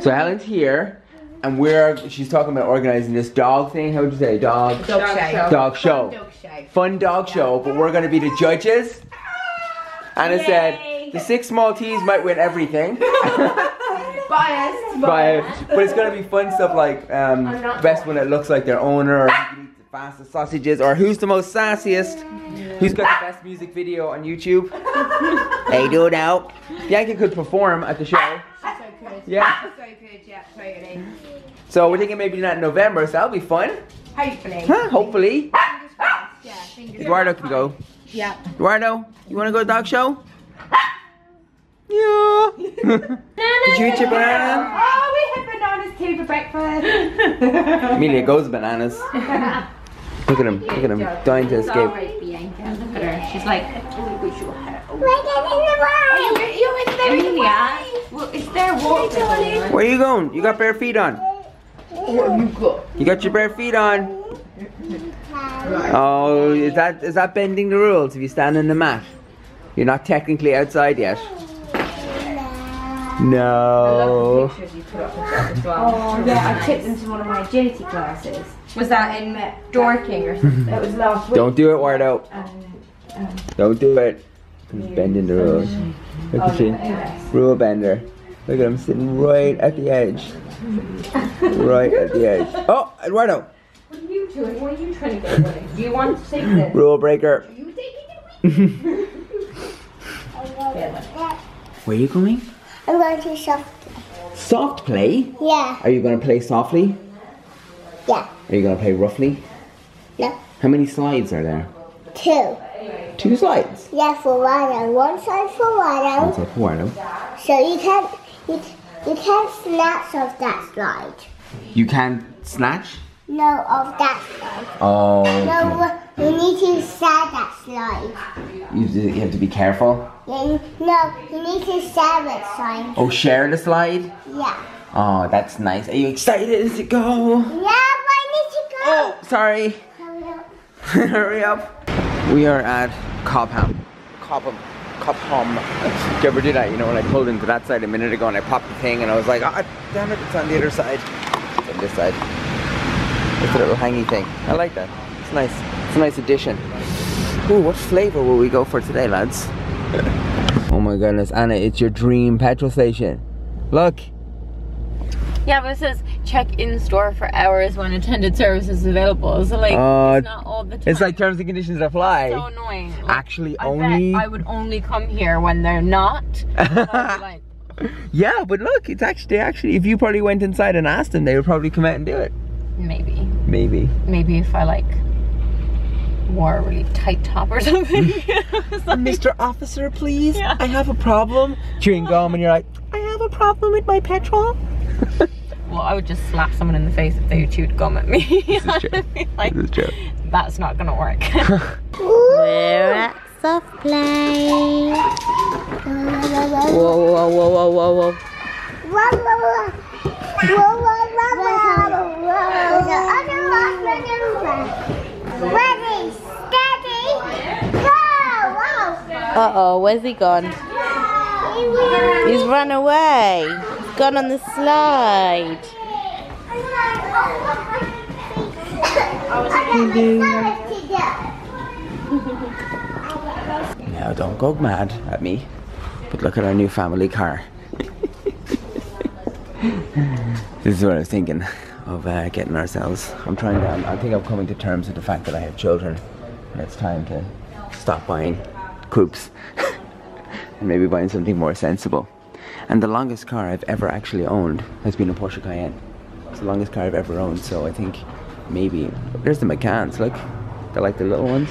So Helen's here, and we're she's talking about organizing this dog thing. How would you say dog? Dog show. Dog show. Dog show. Fun dog show, but we're gonna be the judges. Anna Yay. said the six Maltese might win everything. Biased. but, but it's gonna be fun stuff like um, best one that looks like their owner, or who can the fastest sausages, or who's the most sassiest, who's got the best music video on YouTube. hey, do it now. Bianca could perform at the show. So good. Yeah. So good, yeah, totally. So we're thinking maybe not in November, so that'll be fun. Hopefully. Huh? Hopefully. Fingers crossed, yeah, fingers Eduardo can go. Yeah. Eduardo, you wanna go to dog show? Yeah. Did you eat your banana? Oh, we had bananas too for breakfast. Emilia goes bananas. Look at him, look at him, dying to escape. Alright, Bianca, look at her. She's like, oh, wish you had We're getting the Oh, you're, you're in there, Emilia. Well, it's their water. Where are you going? You got bare feet on. You got? Your bare feet on. Oh, is that is that bending the rules if you stand on the mat? You're not technically outside yet. No. Pictures you put up as well. Oh yeah, I took them to one of my agility classes. Was that in Dorking or something? It was last week. Don't do it, Wardo. And, Don't do it. He's bending the rules. Look at you. Oh, Rule bender. Look at him sitting right at the edge. Right at the edge. Oh, Eduardo. what are you doing? What are you trying to get away? Do you want to take this? Rule breaker. You taking it? Where are you going? I'm going to shop. Soft play? Yeah. Are you going to play softly? Yeah. Are you going to play roughly? No. How many slides are there? Two. Two slides. Yeah, for one and one slide for one One and side for Wardo. so you can't you, you can't snatch off that slide. You can't snatch? No, of that slide. Oh. No, you need to stab that slide. You, you have to be careful. Yeah, no, you need to stab that slide. Oh, share the slide? Yeah. Oh, that's nice. Are you excited to go? Yeah, but I need to go. Oh, sorry. Hurry up. Hurry up. We are at Cobham. Cobham. Cobham. Did you ever do that? You know, when I pulled into that side a minute ago and I popped the thing and I was like, ah, damn it, it's on the other side. It's on this side. It's a little hangy thing. I like that. It's nice. It's a nice addition. Ooh, what flavor will we go for today, lads? oh my goodness, Anna, it's your dream petrol station. Look. Yeah, but it says check in store for hours when attended service is available. So like Uh, it's not all the time. It's like terms and conditions apply. so annoying. Like, Actually, I only. I would only come here when they're not. And I'd be like, Yeah, but look, it's actually actually if you probably went inside and asked them, they would probably come out and do it. maybe, Maybe. maybe if I like wore a really tight top or something. Like- Mr. Officer, please. Yeah. I have a problem. Chewing gum, and you're like, I have a problem with my petrol. well, I would just slap someone in the face if they chewed gum at me. This is true. I'd like, This is true. that's not gonna work. We're at soft play. whoa, whoa, whoa, whoa, whoa, whoa. Whoa, whoa, whoa. Whoa, whoa, whoa, whoa, whoa. The other one, the other one. Ready, steady, go! Wow. Uh oh, where's he gone? He's run away. On the slide. Now, don't go mad at me, but look at our new family car. this is what I was thinking of uh, getting ourselves. I'm trying to, I think I'm coming to terms with the fact that I have children, and it's time to stop buying coupes and maybe buying something more sensible. And the longest car I've ever actually owned has been a Porsche Cayenne. It's the longest car I've ever owned, so I think maybe. There's the Macans, look. They're like the little ones.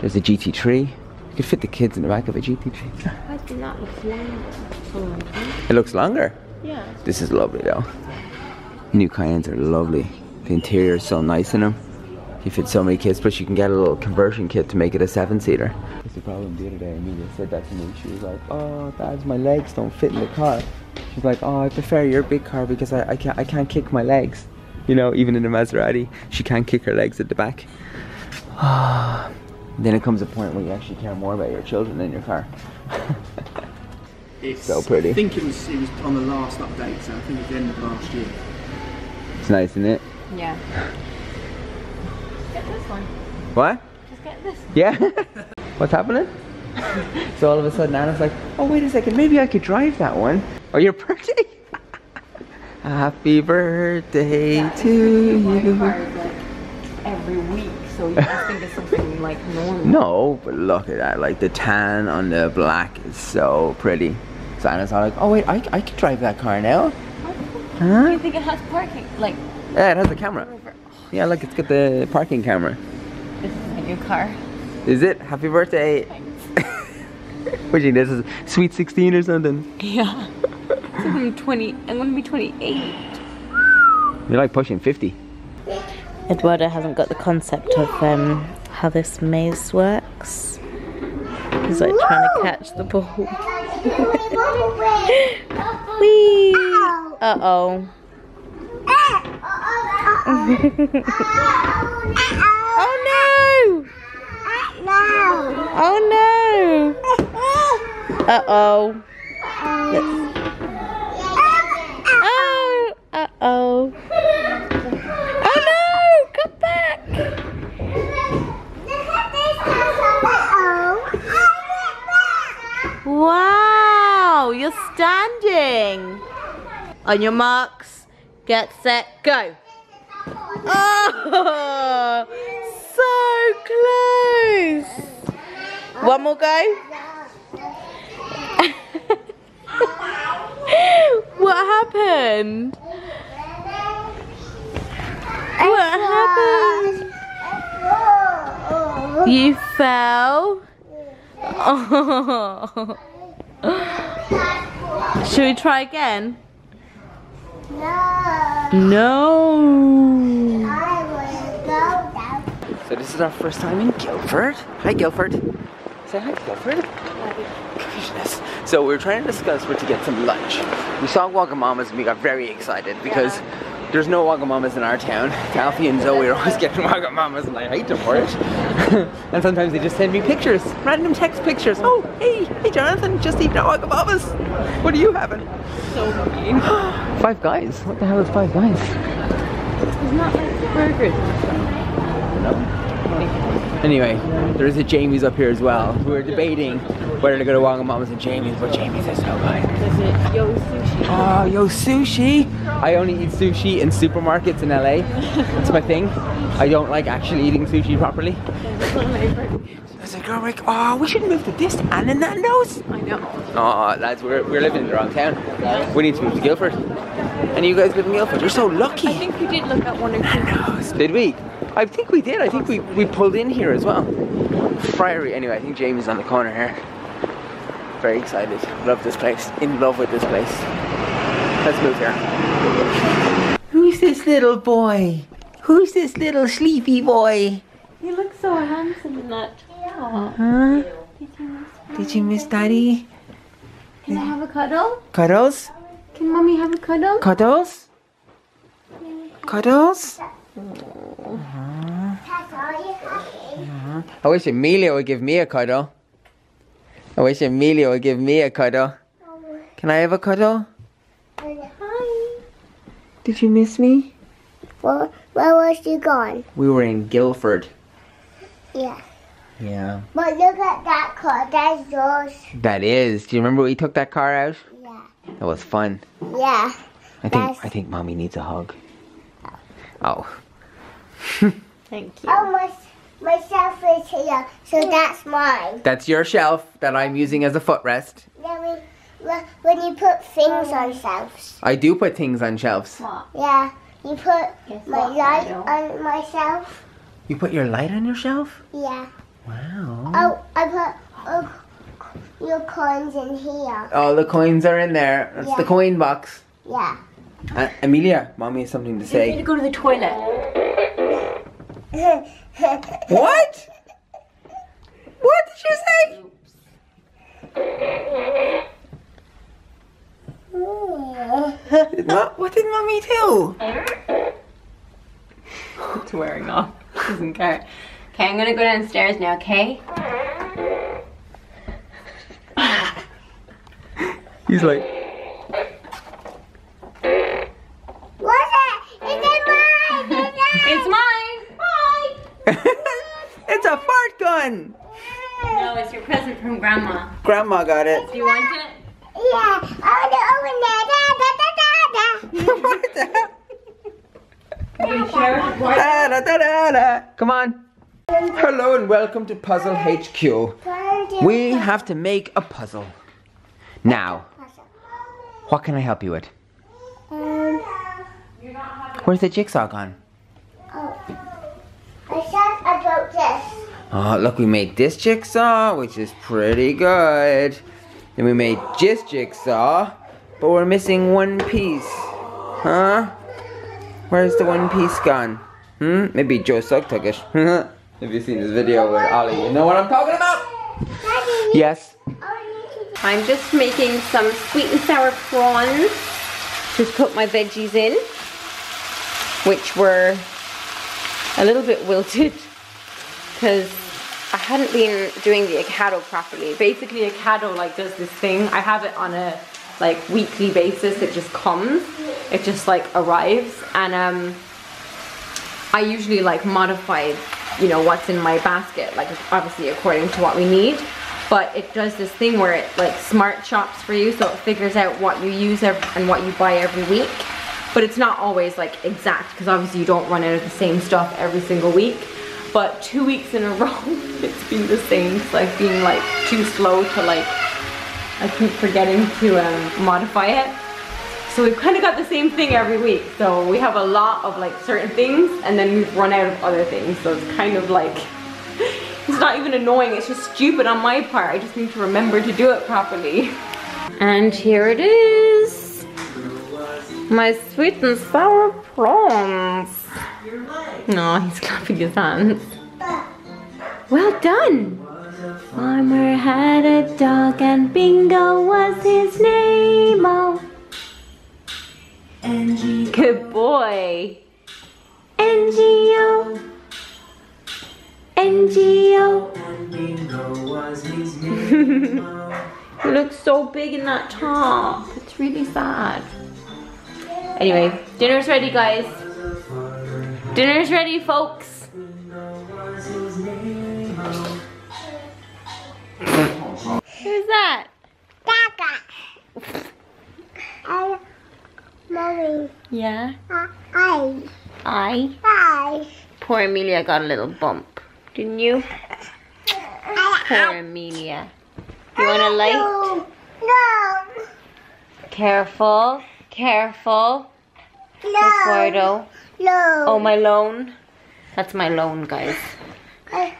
There's a GT3. You could fit the kids in the back of a GT3. That did not look long. It looks longer. Yeah. This is lovely though. New Cayennes are lovely. The interior is so nice in them. You fit so many kids, plus you can get a little conversion kit to make it a seven seater. That's the problem the other day. Emilia said that to me. She was like, "Oh, Dad, my legs don't fit in the car." She's like, "Oh, I prefer your big car because I, I can't I can't kick my legs." You know, even in a Maserati, she can't kick her legs at the back. then it comes a point where you actually care more about your children than your car. It's, So pretty. I think it was it was on the last update, so I think it was the end of last year. It's nice, isn't it? Yeah. Get this one. What? Just get this. Yeah. What's happening? so all of a sudden Anna's like, oh wait a second, maybe I could drive that one. Oh, your birthday? Happy birthday to you. Cars like every week, so you just think it's something like normal. No, but look at that. Like the tan on the black is so pretty. So Anna's all like, oh wait, I, I could drive that car now. Do you think it has parking? Like, Yeah, it has a camera. Yeah, look, it's got the parking camera. this is my new car. Is it? Happy birthday. what do you think? This is sweet 16 or something? Yeah. I'm 20. I'm gonna be 28. You're like pushing 50. Eduardo hasn't got the concept of um, how this maze works. He's like trying to catch the ball. Whee! Uh oh. Oh no! Oh no! Uh oh. Oh! Uh oh. Oh no! Come back! Wow! You're standing! On your marks, get set, go! Oh! So close! One more go? what happened? What happened? You fell? Oh. Should we try again? No. No. So this is our first time in Guildford. Hi Guildford. Say hi Guildford. Goodness. So we are trying to discuss where to get some lunch. We saw Wagamamas and we got very excited because there's no Wagamamas in our town. Alfie and Zoe are always getting Wagamamas and I hate them for it. and sometimes they just send me pictures, random text pictures. Oh, hey, hey Jonathan, just eating Wagamamas. What are you having? So mean. Five guys. What the hell is five guys? It's not like burgers. Anyway, there is a Jamie's up here as well. We were debating whether to go to Wagamama's and Jamie's, but Jamie's is so good. There's a yo sushi. Oh, yo, sushi! I only eat sushi in supermarkets in LA. It's my thing. I don't like actually eating sushi properly. That's one of my favorite. There's a girl like, oh, we should move to this and then that. Nando's. I know. Oh, lads, we're, we're living in the wrong town. We need to move to Guildford. And you guys live in Guildford. You're so lucky. I think we did look at one or two. Did we? I think we did. I think we, we pulled in here as well. Friary. Anyway, I think Jamie's on the corner here. Very excited. Love this place. In love with this place. Let's move here. Who's this little boy? Who's this little sleepy boy? You look so handsome in that. Huh? Did you miss daddy? Can I have a cuddle? Cuddles? Can mommy have a cuddle? Cuddles? Cuddles? Uh-huh. I wish Emilia would give me a cuddle. I wish Emilia would give me a cuddle. Can I have a cuddle? Hi. Did you miss me? Where, where was you gone? We were in Guildford. Yeah. Yeah. But look at that car. That's yours. That is. Do you remember we took that car out? Yeah. That was fun. Yeah. I think That's- I think mommy needs a hug. Oh. Thank you. Oh, my, my shelf is here, so that's mine. That's your shelf that I'm using as a footrest. Yeah, we, when- when you put things on shelves. I do put things on shelves. Yeah. You put Guess my what, light on my shelf. You put your light on your shelf? Yeah. Wow. Oh, I put oh, your coins in here. All the coins are in there. That's the coin box. Yeah. Uh, Emilia, mommy has something to say. You need to go to the toilet. What? What did you say? What, what did mommy do? It's wearing off. Doesn't care. Okay, I'm gonna go downstairs now, okay? He's like, What's it? Is it mine? Is it It's mine. Bye. it's a gun. No, it's your present from Grandma. Grandma got it. Do you want it? Yeah, I want to open that. Da, da, da, da. what the hell? You can share it. Da, da, da, da, da. Come on. Hello and welcome to Puzzle HQ. We have to make a puzzle. Now, what can I help you with? Um, Where's the jigsaw gone? oh. I said about this. Oh, look, we made this jigsaw, which is pretty good. Then we made this jigsaw, but we're missing one piece. Huh? Where's the one piece gone? Hmm? Maybe Joe Sugg took it. Have you seen this video with Ollie? You know what I'm talking about? Daddy, Yes. I need to I'm just making some sweet and sour prawns. Just put my veggies in, which were a little bit wilted because I hadn't been doing the Ocado properly. Basically, Ocado like does this thing. I have it on a like weekly basis. It just comes. It just like arrives, and um, I usually like modify, you know, what's in my basket, like obviously according to what we need. But it does this thing where it like smart shops for you, so it figures out what you use and what you buy every week. But it's not always like exact because obviously you don't run out of the same stuff every single week. But two weeks in a row, it's been the same. So I've been like too slow to like, I keep forgetting to um, modify it. So we've kind of got the same thing every week. So we have a lot of like certain things and then we've run out of other things. So it's kind of like, it's not even annoying, it's just stupid on my part. I just need to remember to do it properly. And here it is. My sweet and sour prawns. No, he's clapping his hands. Well done. Farmer had a dog and Bingo was his name. Oh. Good boy. NGO. NGO. you look so big in that top. It's really sad. Anyway, dinner's ready, guys. Dinner's ready, folks. Who's that? Gaga. I, mommy. Yeah. I, I, I. I. Poor Emilia got a little bump. Didn't you? Poor Emilia. You want a light? No. No. Careful. Careful. No. Eduardo. No. Oh, my loan. That's my loan, guys. Uh,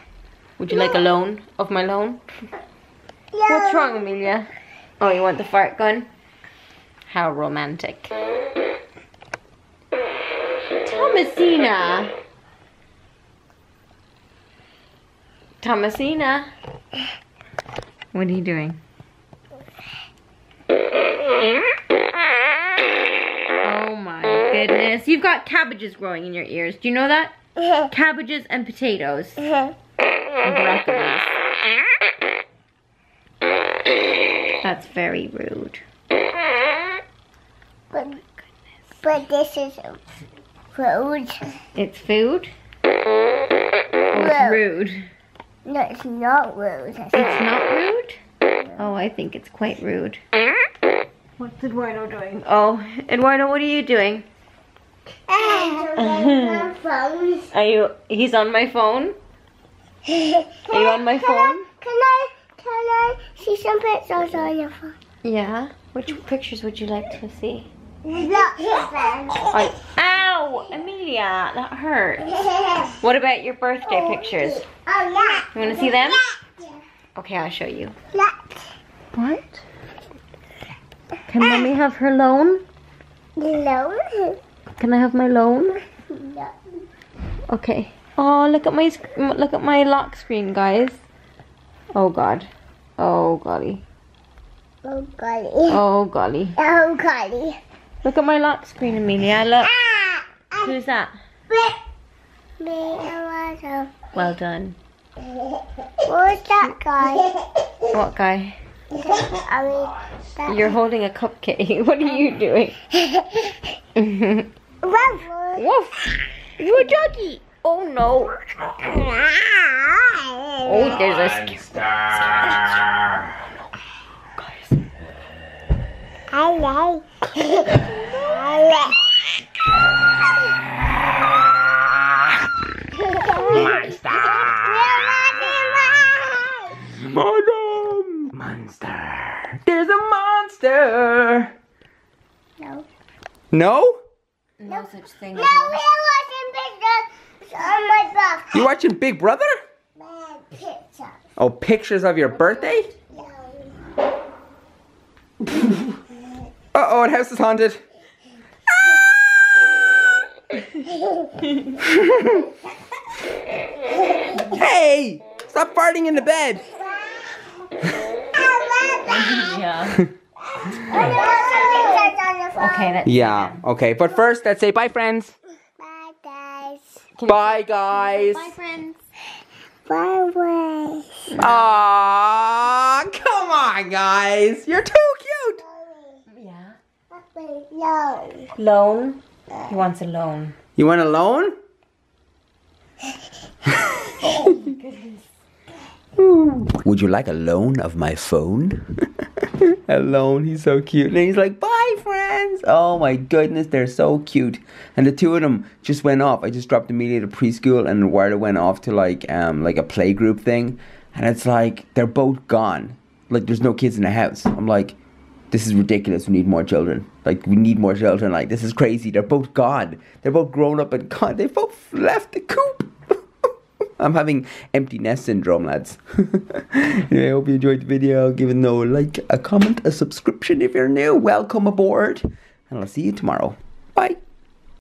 Would you like a loan of my loan? What's wrong, Emilia? Oh, you want the fart gun? How romantic. Thomasina. Thomasina. What are you doing? Oh my goodness. You've got cabbages growing in your ears. Do you know that? Uh-huh. Cabbages and potatoes. Uh-huh. And broccolis. That's very rude. But, but this is food. It's food? Oh, it's rude. No, it's not rude. It's not rude? Oh, I think it's quite rude. What's Eduardo doing? Oh, Eduardo, what are you doing? Are you, he's on my phone? Are you on my phone? Can I, can I see some pictures on your phone? Yeah. Which pictures would you like to see? Not I, ow! Emilia, that hurt. What about your birthday pictures? Oh, yeah. You want to see them? Yeah. Okay, I'll show you. Yeah. What? Can mommy have her loan? No. Can I have my loan? No. Okay. Oh, look at my look at my lock screen, guys. Oh god. Oh golly. Oh, golly. Oh golly. Oh, golly. Look at my lock screen, Emilia. Look. Ah! Who's that? me Well done. Who's that guy? What guy? I mean, that. You're holding a cupcake. What are you doing? Woof. Woof! You a doggy! Oh no! Oh, there's a sc- Hello. Madam! Monster! There's a monster! No. No? No such thing No, we're watching pictures on my box. You watching Big Brother? Bad picture. Oh, pictures of your birthday? No. Uh oh, the house is haunted. hey! Stop farting in the bed! Yeah. Okay, that's Yeah, okay, but first, let's say bye, friends. Bye, guys. Bye, guys. Bye, friends. Bye, bye. Aww, come on, guys. You're too cute. Yeah. No. Loan. He wants a loan. You want a loan? Would you like a loan of my phone? a loan, he's so cute. And he's like, bye, friends. Oh my goodness, they're so cute. And the two of them just went off. I just dropped Emilia to preschool, and Wardo went off to like um like a playgroup thing. And it's like they're both gone. Like there's no kids in the house. I'm like, this is ridiculous. We need more children. Like we need more children. Like this is crazy. They're both gone. They're both grown up and gone. They both left the coop. I'm having empty nest syndrome, lads. anyway, I hope you enjoyed the video. Give it a like, a comment, a subscription if you're new. Welcome aboard. And I'll see you tomorrow. Bye.